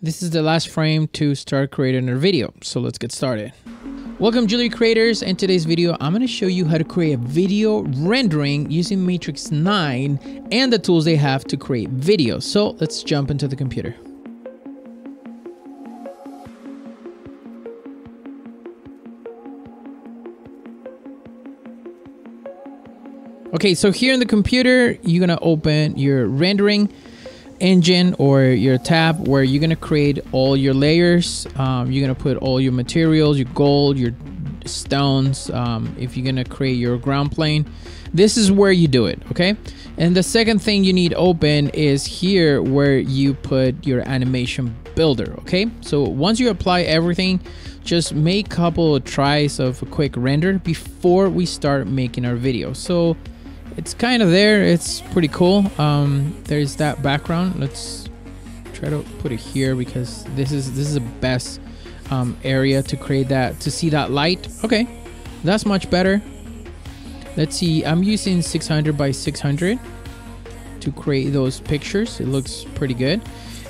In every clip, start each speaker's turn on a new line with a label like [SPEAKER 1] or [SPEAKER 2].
[SPEAKER 1] This is the last frame to start creating our video. So let's get started. Welcome jewelry creators. In today's video, I'm going to show you how to create a video rendering using Matrix 9 and the tools they have to create videos. So let's jump into the computer. Okay, so here in the computer, you're gonna open your rendering engine or your tab where you're gonna create all your layers. Um, you're gonna put all your materials, your gold, your stones. Um, if you're gonna create your ground plane, this is where you do it. Okay. And the second thing you need open is here where you put your animation builder. Okay. So once you apply everything, just make a couple of tries of a quick render before we start making our video. So it's kind of there. It's pretty cool. Um, there's that background. Let's try to put it here because this is this is the best um, area to create that to see that light. Okay, that's much better. Let's see. I'm using 600 by 600 to create those pictures. It looks pretty good.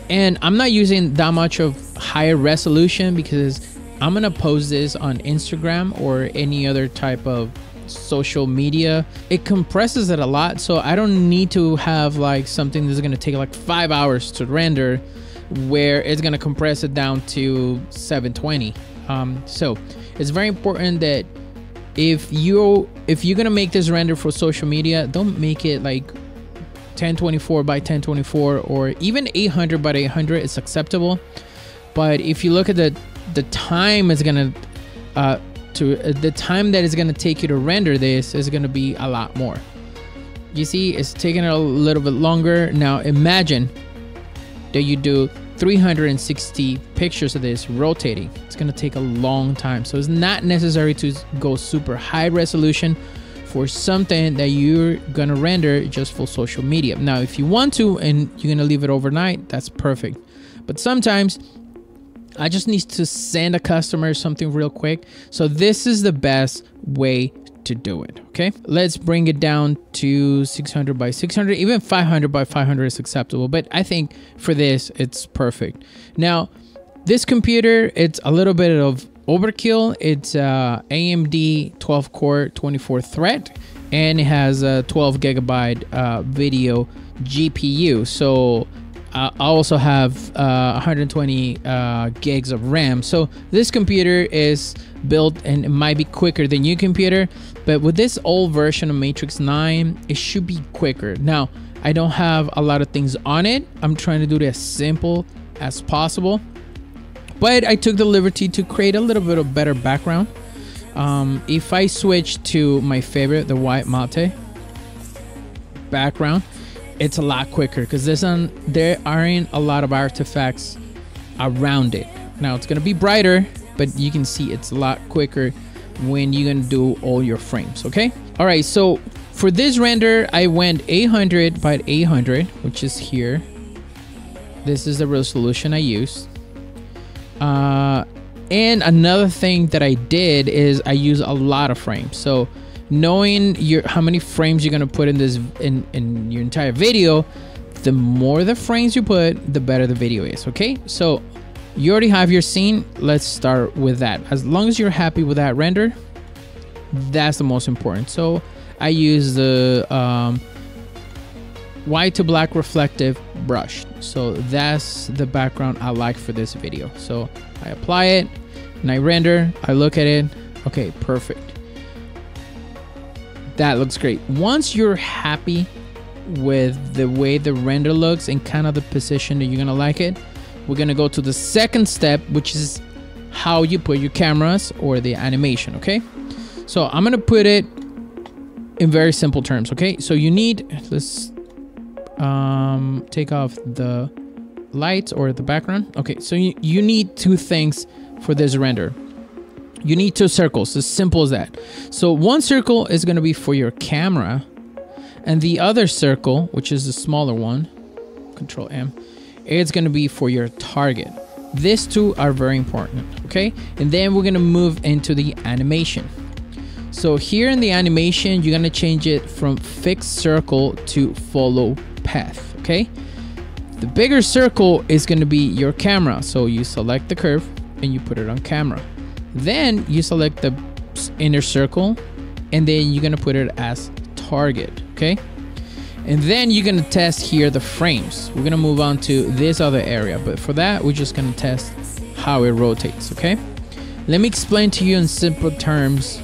[SPEAKER 1] And I'm not using that much of higher resolution because I'm gonna post this on Instagram or any other type of social media it compresses it a lot. So i don't need to have like something that's going to take like five hours to render where it's going to compress it down to 720 um, so it's very important that if you if you're going to make this render for social media don't make it like 1024 by 1024 or even 800 by 800 is acceptable. But if you look at the the time it's going to uh, to uh, the time that it's going to take you to render this is going to be a lot more. You see, it's taking a little bit longer. Now imagine that you do 360 pictures of this rotating. It's going to take a long time. So it's not necessary to go super high resolution for something that you're going to render just for social media. Now, if you want to and you're going to leave it overnight, that's perfect. But sometimes I just need to send a customer something real quick. So this is the best way to do it. Okay, let's bring it down to 600 by 600. Even 500 by 500 is acceptable, but I think for this it's perfect. Now, this computer it's a little bit of overkill. It's uh, AMD 12 core 24 thread, and it has a 12 gigabyte uh, video GPU. So I also have uh, 120 uh, gigs of RAM. So this computer is built and it might be quicker than your computer, but with this old version of Matrix 9, it should be quicker. Now, I don't have a lot of things on it. I'm trying to do it as simple as possible, but I took the liberty to create a little bit of better background. Um, if I switch to my favorite, the white mate background, it's a lot quicker because there's an, there aren't a lot of artifacts around it. Now it's gonna be brighter, but you can see it's a lot quicker when you're gonna do all your frames, okay? All right, so for this render, I went 800 by 800, which is here. This is the resolution I used. Uh, and another thing that I did is I use a lot of frames. So knowing your how many frames you're gonna put in this in in your entire video the more the frames you put the better the video is okay? So you already have your scene. Let's start with that. As long as you're happy with that render that's the most important. So i use the um, white to black reflective brush. So that's the background i like for this video. So i apply it and i render. I look at it. Okay perfect that looks great. Once you're happy with the way the render looks and kind of the position that you're gonna like it, we're gonna go to the second step, which is how you put your cameras or the animation, okay? So I'm gonna put it in very simple terms, okay? So you need, let's um, take off the lights or the background. Okay, so you, you need two things for this render you need two circles as simple as that. So one circle is going to be for your camera and the other circle which is the smaller one control m it's going to be for your target. These two are very important okay? And then we're going to move into the animation. So here in the animation you're going to change it from fixed circle to follow path okay? The bigger circle is going to be your camera. So you select the curve and you put it on camera. Then you select the inner circle and then you're to put it as target. Okay. And then you're to test here the frames. We're to move on to this other area. But for that, we're just to test how it rotates. Okay. Let me explain to you in simple terms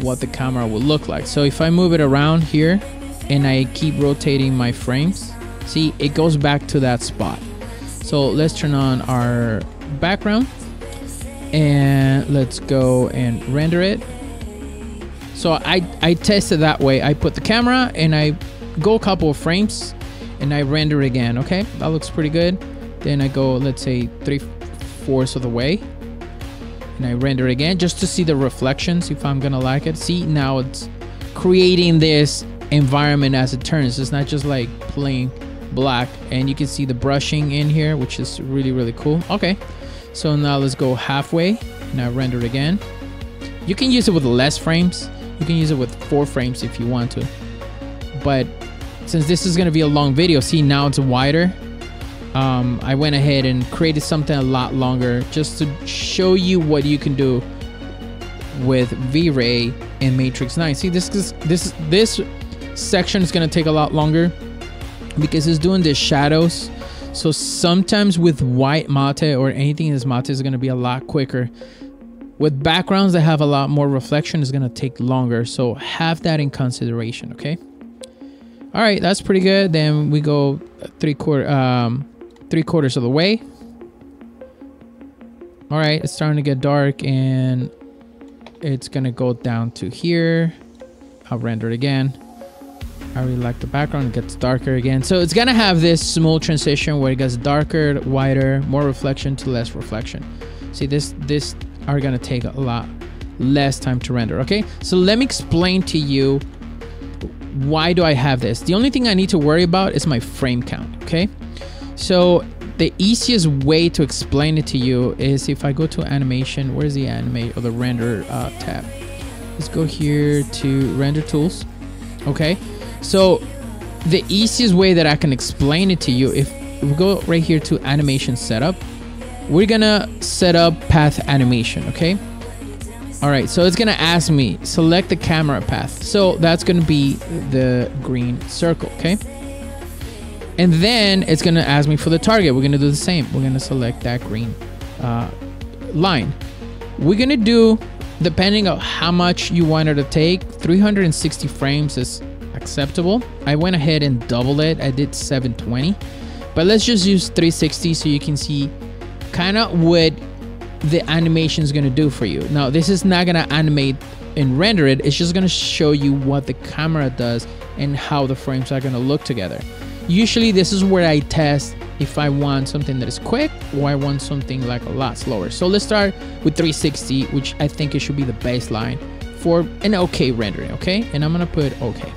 [SPEAKER 1] what the camera will look like. So if I move it around here and I keep rotating my frames, see it goes back to that spot. So let's turn on our background and let's go and render it. So I, I tested that way. I put the camera and I go a couple of frames and I render again. Okay, that looks pretty good. Then I go, let's say three fourths of the way and I render again just to see the reflections if I'm gonna like it. See now it's creating this environment as it turns. It's not just like plain black and you can see the brushing in here which is really really cool. Okay so now let's go halfway now render again. You can use it with less frames. You can use it with four frames if you want to. But since this is gonna be a long video, see now it's wider um, I went ahead and created something a lot longer just to show you what you can do with V-Ray and Matrix 9. See, this is this this section is gonna take a lot longer because it's doing the shadows. So sometimes with white mate or anything in this mate is gonna be a lot quicker. With backgrounds that have a lot more reflection is gonna take longer. So have that in consideration, okay? All right, that's pretty good. Then we go three quarter um three quarters of the way. All right, it's starting to get dark and it's gonna go down to here. I'll render it again. I really like the background, it gets darker again. So it's gonna have this small transition where it gets darker, wider, more reflection to less reflection. See this, this are gonna take a lot less time to render, okay? So let me explain to you why do I have this? The only thing I need to worry about is my frame count, okay? So the easiest way to explain it to you is if I go to animation, where's the animate or the render uh, tab? Let's go here to render tools. Okay, so the easiest way that I can explain it to you, if we go right here to animation setup, we're gonna set up path animation, okay? All right, so it's gonna ask me, select the camera path. So that's gonna be the green circle, okay? And then it's gonna ask me for the target. We're gonna do the same. We're gonna select that green uh, line. We're gonna do, depending on how much you want it to take, 360 frames is acceptable. I went ahead and doubled it. I did 720, but let's just use 360 so you can see kind of what the animation is gonna do for you. Now, this is not gonna animate and render it. It's just gonna show you what the camera does and how the frames are gonna look together. Usually this is where I test if I want something that is quick or I want something like a lot slower. So let's start with 360, which I think it should be the baseline for an okay rendering, okay? And I'm gonna put okay.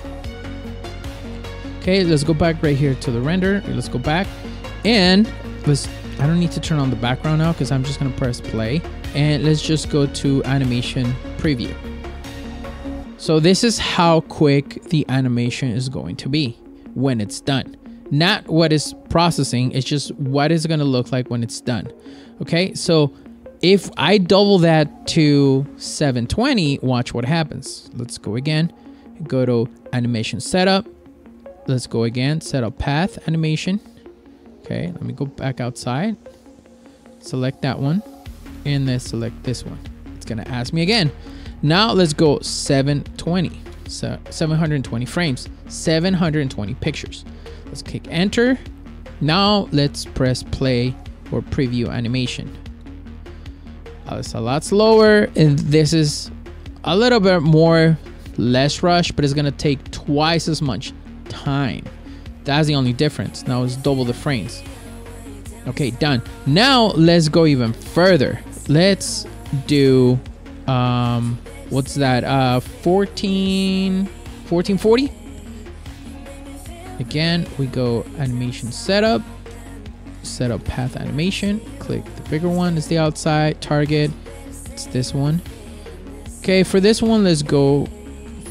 [SPEAKER 1] Okay, let's go back right here to the render. Let's go back and let's, I don't need to turn on the background now because I'm just gonna press play. And let's just go to animation preview. So this is how quick the animation is going to be when it's done. Not what is processing, it's just what is going to look like when it's done. Okay, so if I double that to 720, watch what happens. Let's go again. Go to animation setup. Let's go again, set up path animation. Okay, let me go back outside. Select that one and then select this one. It's gonna ask me again. Now let's go 720 so 720 frames 720 pictures let's click enter now let's press play or preview animation uh, it's a lot slower and this is a little bit more less rush but it's gonna take twice as much time that's the only difference. Now it's double the frames. Okay done. Now let's go even further. Let's do um what's that? Uh 14 1440 again we go animation setup. Setup path animation. Click the bigger one. Is the outside target. It's this one. Okay for this one let's go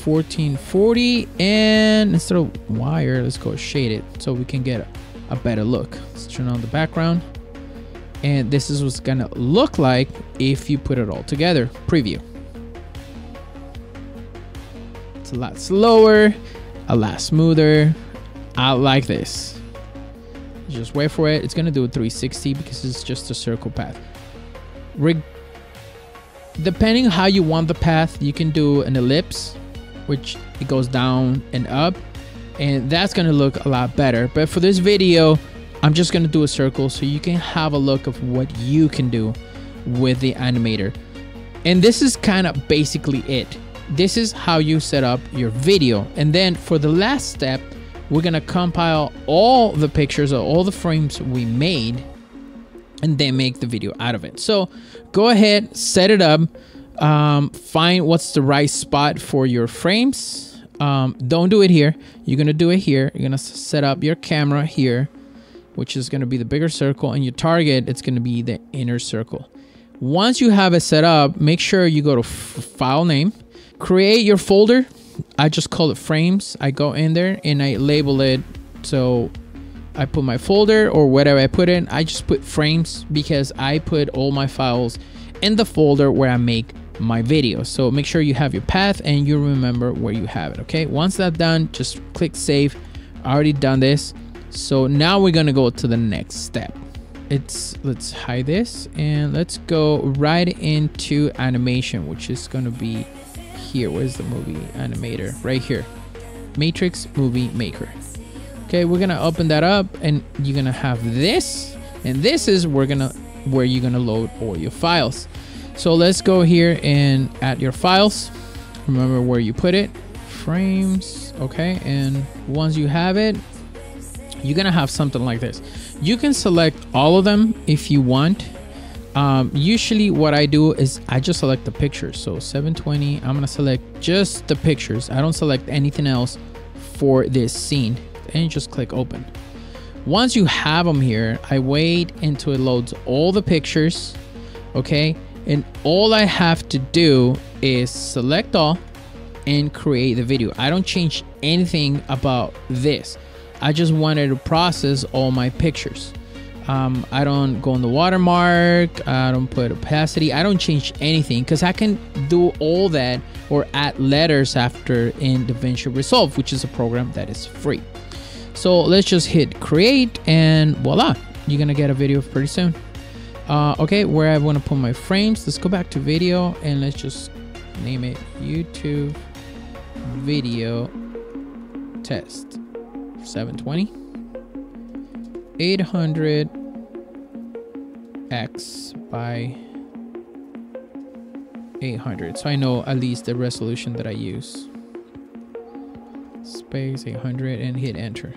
[SPEAKER 1] 1440 and instead of wire let's go shaded so we can get a better look. Let's turn on the background. And this is what's gonna look like if you put it all together. Preview. It's a lot slower, a lot smoother. I like this. Just wait for it. It's gonna do a 360 because it's just a circle path. Depending how you want the path, you can do an ellipse, which it goes down and up, and that's gonna look a lot better. But for this video, I'm just gonna do a circle so you can have a look of what you can do with the animator. And this is kind of basically it. This is how you set up your video. And then for the last step, we're gonna compile all the pictures or all the frames we made and then make the video out of it. So go ahead, set it up, um, find what's the right spot for your frames. Um, don't do it here. You're gonna do it here. You're gonna set up your camera here, which is gonna be the bigger circle, and your target, it's gonna be the inner circle. Once you have it set up, make sure you go to file name, create your folder. I just call it frames. I go in there and I label it so I put my folder or whatever I put in. I just put frames because I put all my files in the folder where I make my video. So make sure you have your path and you remember where you have it. Okay. Once that's done, just click save. I already done this. So now we're going to go to the next step. It's let's hide this and let's go right into animation, which is going to be here. Where's the movie animator? Right here. Matrix Movie Maker. Okay, we're gonna open that up and you're gonna have this. And this is we're gonna where you're gonna load all your files. So let's go here and add your files. Remember where you put it. Frames, okay, and once you have it, you're gonna have something like this. You can select all of them if you want. Um, usually what I do is I just select the pictures. So 720, I'm gonna select just the pictures. I don't select anything else for this scene and just click open. Once you have them here, I wait until it loads all the pictures, okay? And all I have to do is select all and create the video. I don't change anything about this. I just wanted to process all my pictures. Um, I don't go on the watermark. I don't put opacity. I don't change anything because I can do all that or add letters after in DaVinci Resolve, which is a program that is free. So let's just hit create and voila, you're gonna get a video pretty soon. Uh, okay, where I wanna put my frames, let's go back to video and let's just name it YouTube video test. 720 800 x by 800 so I know at least the resolution that I use. Space 800 and hit enter.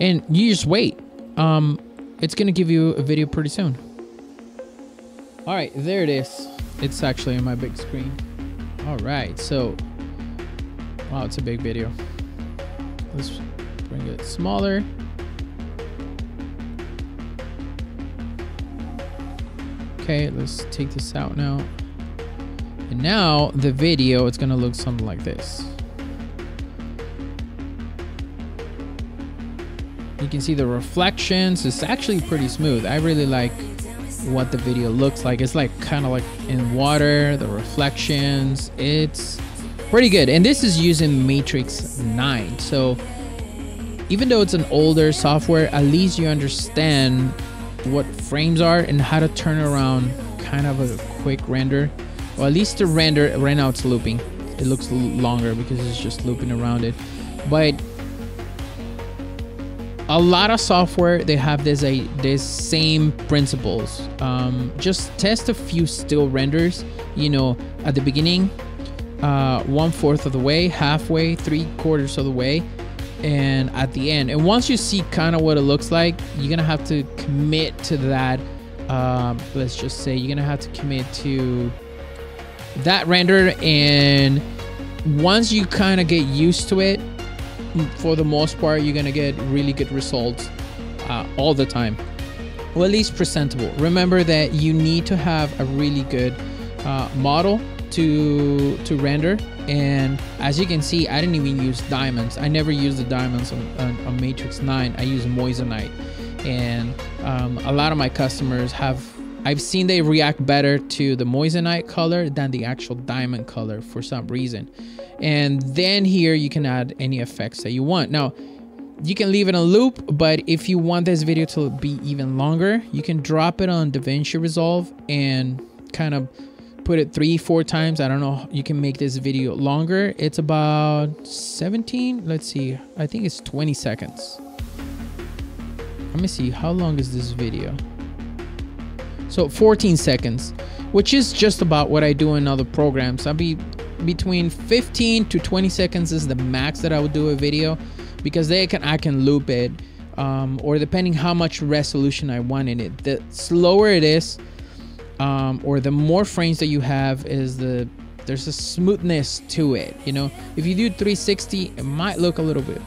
[SPEAKER 1] And you just wait. Um it's gonna give you a video pretty soon all right there it is. It's actually on my big screen. All right so wow it's a big video. Let's bring it smaller. Okay let's take this out now. And now the video it's gonna look something like this. You can see the reflections. It's actually pretty smooth. I really like what the video looks like. It's like kind of like in water, the reflections. It's pretty good. And this is using Matrix 9. So even though it's an older software, at least you understand what frames are and how to turn around kind of a quick render. Or at least the render right now it's looping. It looks longer because it's just looping around it. But a lot of software they have this a this same principles. Um, just test a few still renders you know at the beginning uh, one fourth of the way halfway three quarters of the way and at the end. And once you see kind of what it looks like you're gonna have to commit to that um, let's just say you're gonna have to commit to that render and once you kind of get used to it for the most part, you're gonna get really good results uh, all the time, or at least presentable. Remember that you need to have a really good uh, model to to render. And as you can see, I didn't even use diamonds. I never use the diamonds on, on, on Matrix 9. I use moissanite and um, a lot of my customers have I've seen they react better to the moissanite color than the actual diamond color for some reason. And then here you can add any effects that you want. Now, you can leave it a loop, but if you want this video to be even longer, you can drop it on DaVinci Resolve and kind of put it three, four times. I don't know. You can make this video longer. It's about 17. Let's see. I think it's 20 seconds. Let me see. How long is this video? So 14 seconds, which is just about what I do in other programs. I'll be between 15 to 20 seconds is the max that I would do a video because they can I can loop it um, or depending how much resolution I want in it. The slower it is um, or the more frames that you have is the there's a smoothness to it. You know, if you do 360, it might look a little bit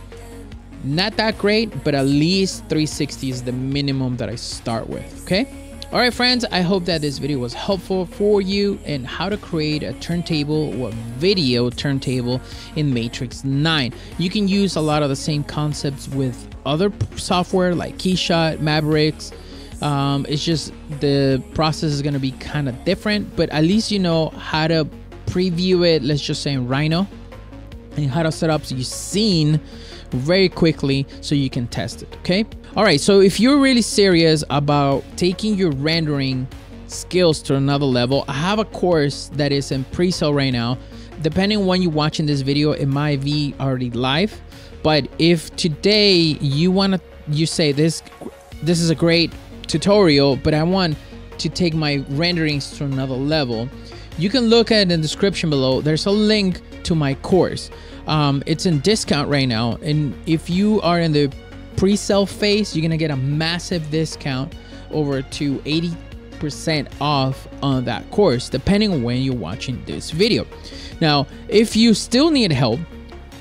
[SPEAKER 1] not that great, but at least 360 is the minimum that I start with. Okay. All right, friends, I hope that this video was helpful for you and how to create a turntable or video turntable in Matrix 9. You can use a lot of the same concepts with other software like Keyshot, Mavericks. Um, it's just the process is going to be kind of different, but at least you know how to preview it, let's just say in Rhino, and how to set up you've seen very quickly so you can test it, okay? All right, so if you're really serious about taking your rendering skills to another level, I have a course that is in pre-sale right now. Depending when you're watching this video, it might be already live. But if today you want to, you say this, this is a great tutorial, but I want to take my renderings to another level, you can look at in the description below. There's a link to my course. Um, it's in discount right now, and if you are in the pre-sale phase, you're gonna get a massive discount over to 80% off on that course, depending on when you're watching this video. Now, if you still need help,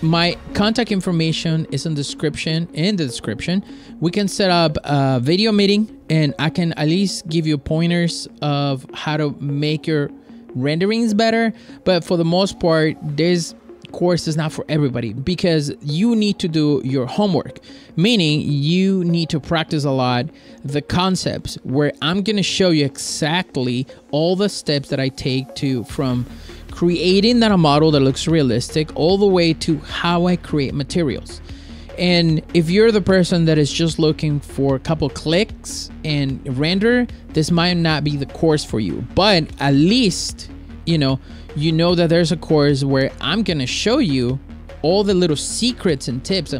[SPEAKER 1] my contact information is in the description in the description we can set up a video meeting and i can at least give you pointers of how to make your renderings better but for the most part this course is not for everybody because you need to do your homework, meaning you need to practice a lot the concepts where I'm going to show you exactly all the steps that I take to from creating that a model that looks realistic all the way to how I create materials. And if you're the person that is just looking for a couple clicks and render, this might not be the course for you. But at least, you know, you know that there's a course where I'm gonna show you all the little secrets and tips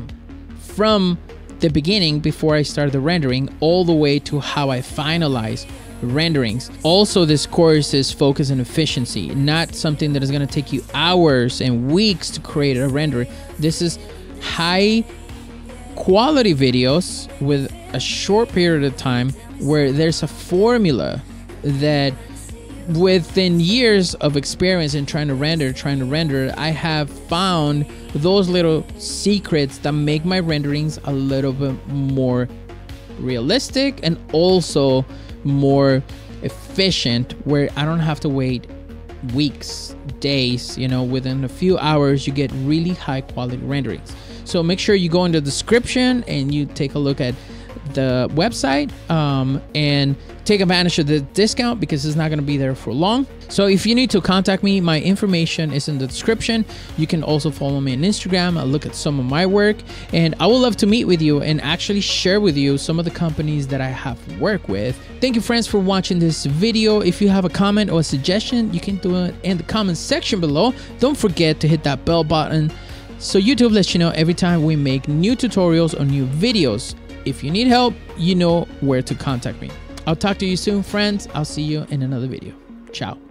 [SPEAKER 1] from the beginning before I start the rendering all the way to how I finalize renderings. Also, this course is focused on efficiency, not something that is going to take you hours and weeks to create a render. This is high quality videos with a short period of time where there's a formula that within years of experience in trying to render, trying to render, I have found those little secrets that make my renderings a little bit more realistic and also more efficient where I don't have to wait weeks, days, you know, within a few hours you get really high quality renderings. So make sure you go in the description and you take a look at the website um, and take advantage of the discount because it's not going to be there for long. So if you need to contact me, my information is in the description. You can also follow me on Instagram. I'll look at some of my work and I would love to meet with you and actually share with you some of the companies that I have worked with. Thank you friends for watching this video. If you have a comment or a suggestion, you can do it in the comment section below. Don't forget to hit that bell button so YouTube lets you know every time we make new tutorials or new videos. If you need help, you know where to contact me. I'll talk to you soon, friends. I'll see you in another video. Ciao.